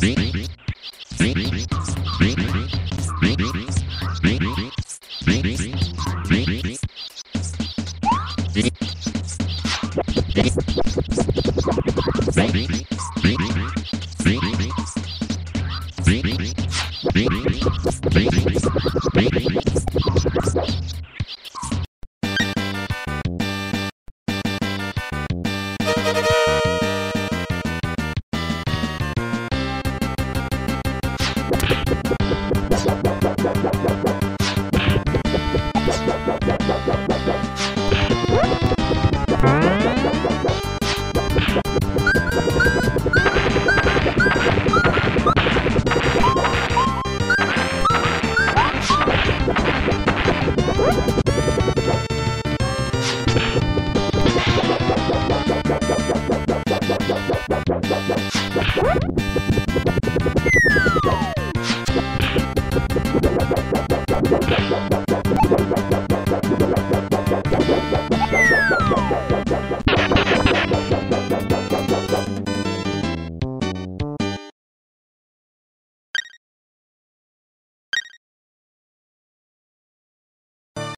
Beep, beep, beep.